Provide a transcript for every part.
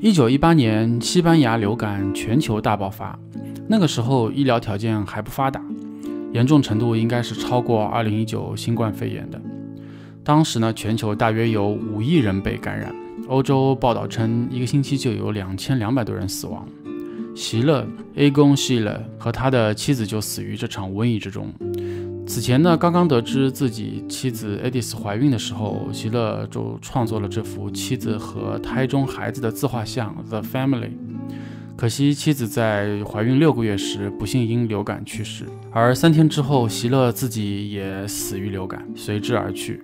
一九一八年，西班牙流感全球大爆发，那个时候医疗条件还不发达，严重程度应该是超过二零一九新冠肺炎的。当时呢，全球大约有五亿人被感染，欧洲报道称一个星期就有两千两百多人死亡。席勒 （A 公席勒）和他的妻子就死于这场瘟疫之中。此前呢，刚刚得知自己妻子 Edis 怀孕的时候，席勒就创作了这幅妻子和胎中孩子的自画像《The Family》。可惜妻子在怀孕六个月时不幸因流感去世，而三天之后，席勒自己也死于流感，随之而去。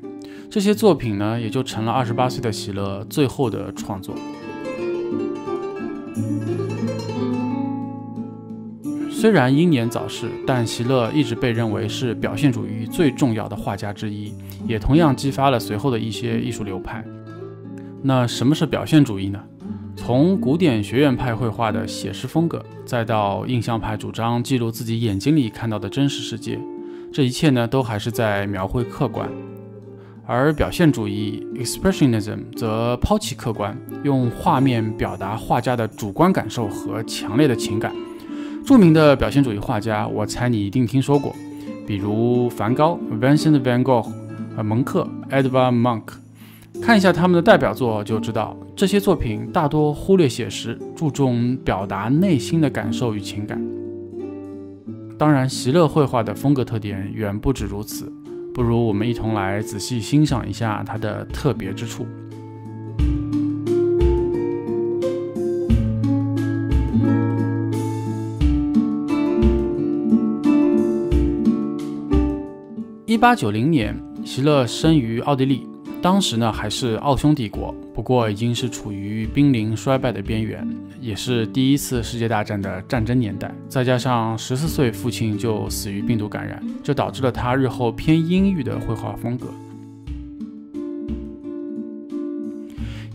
这些作品呢，也就成了二十八岁的席勒最后的创作。虽然英年早逝，但席勒一直被认为是表现主义最重要的画家之一，也同样激发了随后的一些艺术流派。那什么是表现主义呢？从古典学院派绘画的写实风格，再到印象派主张记录自己眼睛里看到的真实世界，这一切呢，都还是在描绘客观；而表现主义 （expressionism） 则抛弃客观，用画面表达画家的主观感受和强烈的情感。著名的表现主义画家，我猜你一定听说过，比如梵高 （Vincent van Gogh） 和蒙克 （Edvard Munch）。看一下他们的代表作，就知道这些作品大多忽略写实，注重表达内心的感受与情感。当然，席勒绘画的风格特点远不止如此，不如我们一同来仔细欣赏一下他的特别之处。一八九零年，席勒生于奥地利，当时呢还是奥匈帝国，不过已经是处于濒临衰败的边缘，也是第一次世界大战的战争年代。再加上十四岁父亲就死于病毒感染，这导致了他日后偏阴郁的绘画风格。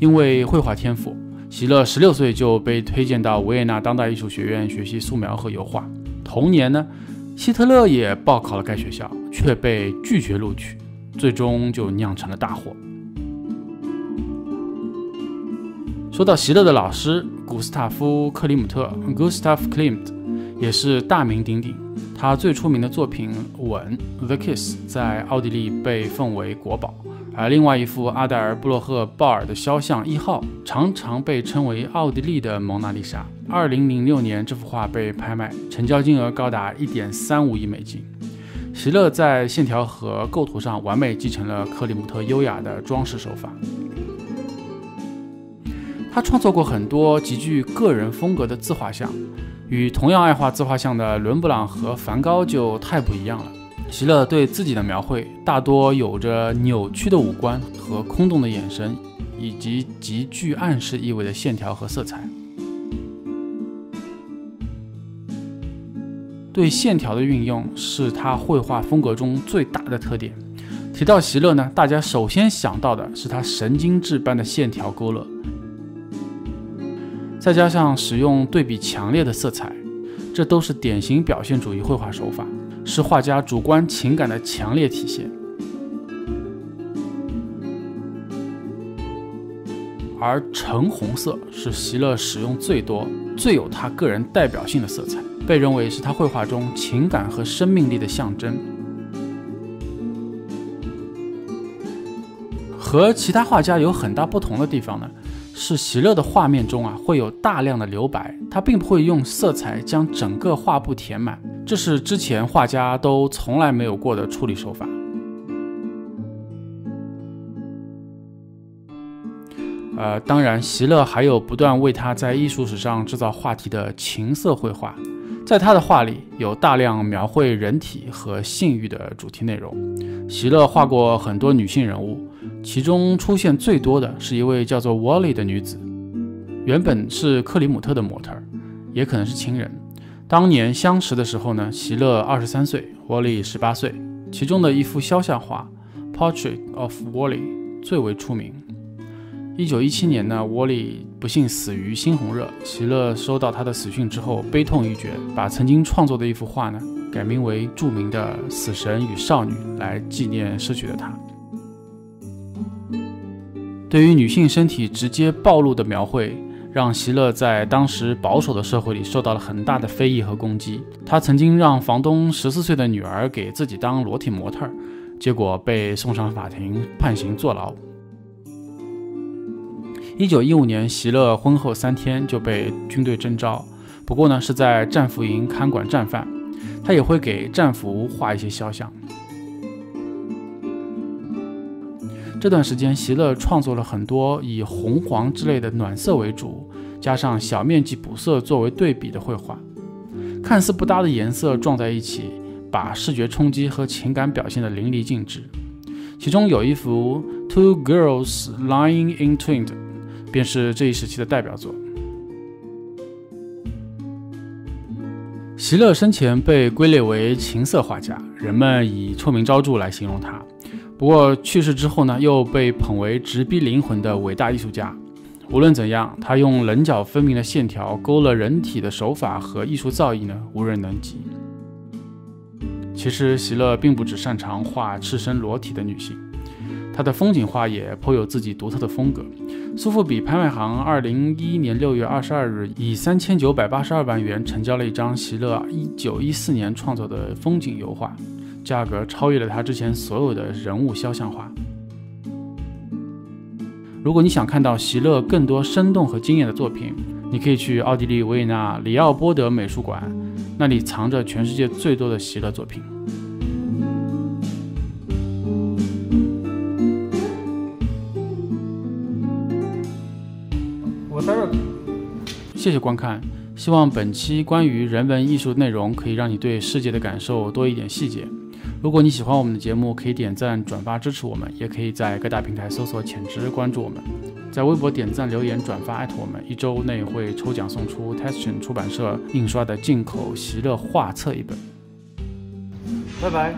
因为绘画天赋，席勒十六岁就被推荐到维也纳当代艺术学院学习素描和油画。同年呢。希特勒也报考了该学校，却被拒绝录取，最终就酿成了大祸。说到席勒的老师古斯塔夫·克里姆特 （Gustav Klimt） 也是大名鼎鼎，他最出名的作品《吻》（The Kiss） 在奥地利被奉为国宝。而另外一幅阿黛尔·布洛赫鲍尔的肖像一号，常常被称为奥地利的蒙娜丽莎。二零零六年，这幅画被拍卖，成交金额高达一点三五亿美金。席勒在线条和构图上完美继承了克里姆特优雅的装饰手法。他创作过很多极具个人风格的自画像，与同样爱画自画像的伦勃朗和梵高就太不一样了。席勒对自己的描绘大多有着扭曲的五官和空洞的眼神，以及极具暗示意味的线条和色彩。对线条的运用是他绘画风格中最大的特点。提到席勒呢，大家首先想到的是他神经质般的线条勾勒，再加上使用对比强烈的色彩，这都是典型表现主义绘画手法。是画家主观情感的强烈体现，而橙红色是席勒使用最多、最有他个人代表性的色彩，被认为是他绘画中情感和生命力的象征。和其他画家有很大不同的地方呢，是席勒的画面中啊会有大量的留白，他并不会用色彩将整个画布填满。这是之前画家都从来没有过的处理手法。呃，当然，席勒还有不断为他在艺术史上制造话题的情色绘画，在他的画里有大量描绘人体和性欲的主题内容。席勒画过很多女性人物，其中出现最多的是一位叫做 Wally 的女子，原本是克里姆特的模特，也可能是情人。当年相识的时候呢，席勒二十三岁，Wally 十八岁。其中的一幅肖像画《Portrait of Wally》最为出名。一九一七年呢，Wally 不幸死于猩红热。席勒收到他的死讯之后，悲痛欲绝，把曾经创作的一幅画呢，改名为著名的《死神与少女》，来纪念逝去的他。对于女性身体直接暴露的描绘。让席勒在当时保守的社会里受到了很大的非议和攻击。他曾经让房东十四岁的女儿给自己当裸体模特，结果被送上法庭判刑坐牢。一九一五年，席勒婚后三天就被军队征召，不过呢是在战俘营看管战犯，他也会给战俘画一些肖像。这段时间，席勒创作了很多以红黄之类的暖色为主，加上小面积补色作为对比的绘画。看似不搭的颜色撞在一起，把视觉冲击和情感表现得淋漓尽致。其中有一幅《Two Girls Lying in Twined》，便是这一时期的代表作。席勒生前被归类为情色画家，人们以臭名昭著来形容他。不过去世之后呢，又被捧为直逼灵魂的伟大艺术家。无论怎样，他用棱角分明的线条勾勒人体的手法和艺术造诣呢，无人能及。其实，席勒并不只擅长画赤身裸体的女性，他的风景画也颇有自己独特的风格。苏富比拍卖行二零一一年六月二十二日以三千九百八十二万元成交了一张席勒一九一四年创作的风景油画。价格超越了他之前所有的人物肖像画。如果你想看到席勒更多生动和惊艳的作品，你可以去奥地利维也纳里奥波德美术馆，那里藏着全世界最多的席勒作品。我待会谢谢观看，希望本期关于人文艺术内容可以让你对世界的感受多一点细节。如果你喜欢我们的节目，可以点赞、转发支持我们，也可以在各大平台搜索“潜知”关注我们，在微博点赞、留言、转发艾特我们，一周内会抽奖送出 t e s t i n 出版社印刷的进口席勒画册一本。拜拜。